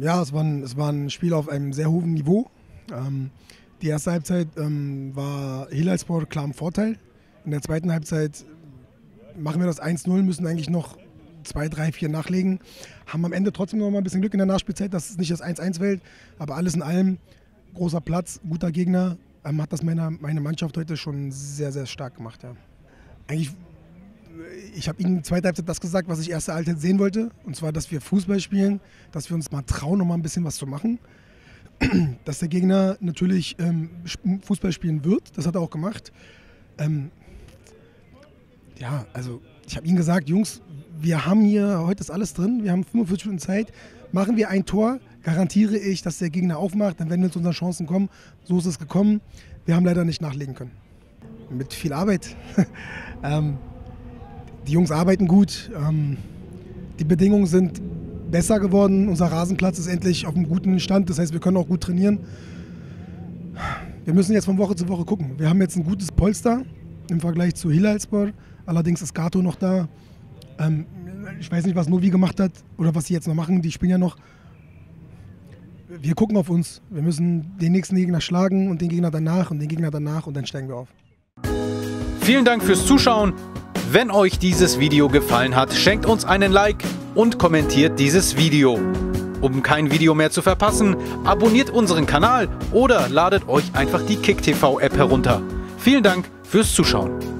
Ja, es war, ein, es war ein Spiel auf einem sehr hohen Niveau. Ähm, die erste Halbzeit ähm, war Hilalspor klar im Vorteil. In der zweiten Halbzeit machen wir das 1-0, müssen eigentlich noch 2, 3, 4 nachlegen. Haben am Ende trotzdem noch mal ein bisschen Glück in der Nachspielzeit, dass es nicht das 1-1 fällt. Aber alles in allem, großer Platz, guter Gegner. Ähm, hat das meine, meine Mannschaft heute schon sehr, sehr stark gemacht. Ja. Eigentlich ich habe Ihnen in der zweiten Halbzeit das gesagt, was ich erste Halbzeit sehen wollte. Und zwar, dass wir Fußball spielen, dass wir uns mal trauen, noch mal ein bisschen was zu machen. Dass der Gegner natürlich ähm, Fußball spielen wird, das hat er auch gemacht. Ähm, ja, also ich habe Ihnen gesagt, Jungs, wir haben hier, heute ist alles drin, wir haben 45 Minuten Zeit. Machen wir ein Tor, garantiere ich, dass der Gegner aufmacht, dann werden wir zu unseren Chancen kommen. So ist es gekommen. Wir haben leider nicht nachlegen können. Mit viel Arbeit. ähm, die Jungs arbeiten gut. Ähm, die Bedingungen sind besser geworden. Unser Rasenplatz ist endlich auf einem guten Stand. Das heißt, wir können auch gut trainieren. Wir müssen jetzt von Woche zu Woche gucken. Wir haben jetzt ein gutes Polster im Vergleich zu Hilalspor. Allerdings ist Gato noch da. Ähm, ich weiß nicht, was Novi gemacht hat oder was sie jetzt noch machen. Die spielen ja noch. Wir gucken auf uns. Wir müssen den nächsten Gegner schlagen und den Gegner danach und den Gegner danach und dann steigen wir auf. Vielen Dank fürs Zuschauen. Wenn euch dieses Video gefallen hat, schenkt uns einen Like und kommentiert dieses Video. Um kein Video mehr zu verpassen, abonniert unseren Kanal oder ladet euch einfach die KickTV App herunter. Vielen Dank fürs Zuschauen.